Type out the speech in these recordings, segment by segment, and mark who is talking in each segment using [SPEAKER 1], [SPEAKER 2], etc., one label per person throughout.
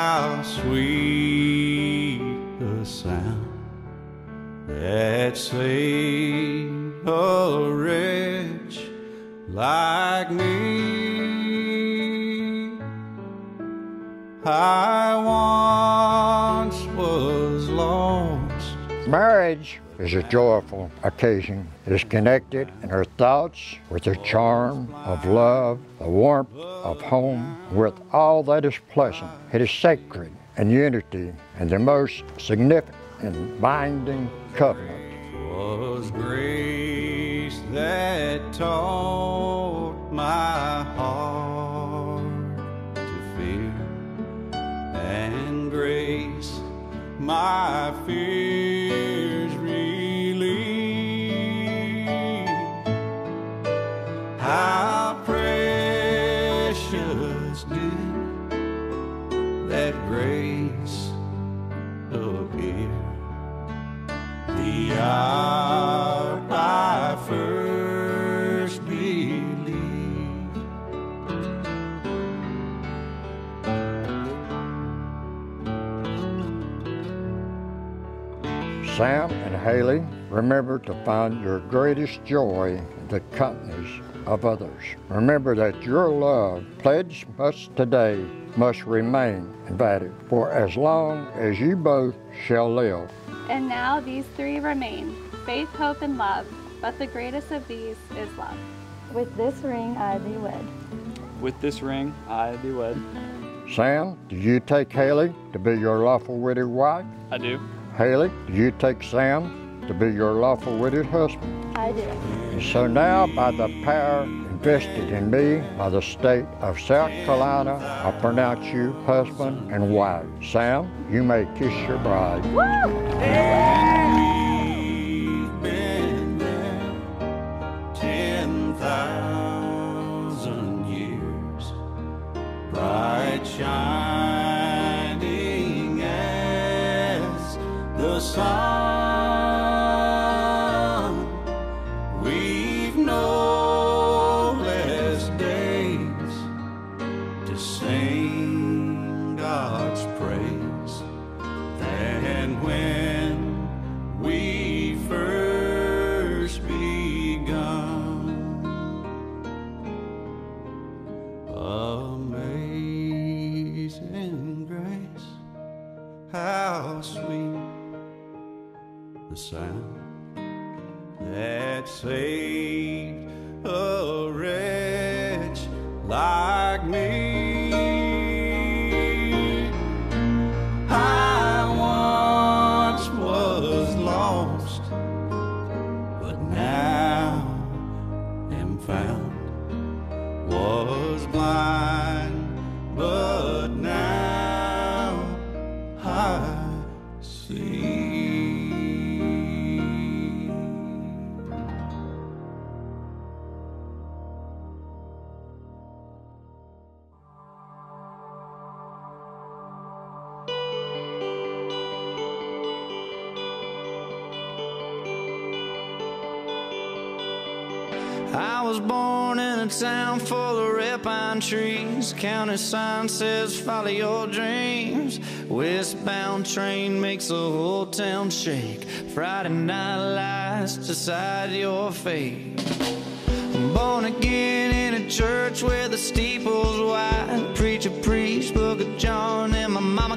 [SPEAKER 1] how sweet the sound that saved a wretch like me. I once was lost.
[SPEAKER 2] Marriage is a joyful occasion. It is connected in our thoughts with the charm of love, the warmth of home, with all that is pleasant. It is sacred and unity and the most significant and binding covenant.
[SPEAKER 1] was grace that taught my heart to fear, and grace my fears
[SPEAKER 2] Sam and Hailey, remember to find your greatest joy in the companies of others. Remember that your love, pledged us today, must remain invalid for as long as you both shall live.
[SPEAKER 3] And now these three remain faith, hope, and love. But the greatest of these is love.
[SPEAKER 4] With this ring I thee wed.
[SPEAKER 5] With this ring, I thee wed.
[SPEAKER 2] Sam, do you take Hailey to be your lawful wedded wife?
[SPEAKER 5] I do.
[SPEAKER 2] Hailey, do you take Sam to be your lawful wedded husband?
[SPEAKER 4] I do.
[SPEAKER 2] And so now, by the power invested in me by the state of South Carolina, I pronounce you husband and wife. Sam, you may kiss your bride.
[SPEAKER 1] We've been there ten thousand years, bright shining the the sound that saved a wretch like me. I was born in a town full of red pine trees. County sign says follow your dreams. Westbound train makes the whole town shake. Friday night lights decide your fate. I'm born again in a church where the steeple's wide. Preacher preached, book of John, and my mama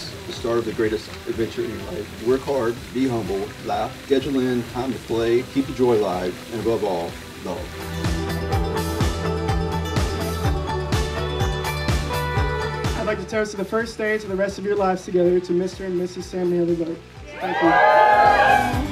[SPEAKER 6] start of the greatest adventure in your life. Work hard, be humble, laugh, schedule in time to play, keep the joy alive, and above all, love.
[SPEAKER 7] I'd like to toast to the first day to the rest of your lives together to Mr. and Mrs. Sam Vogt. Thank you.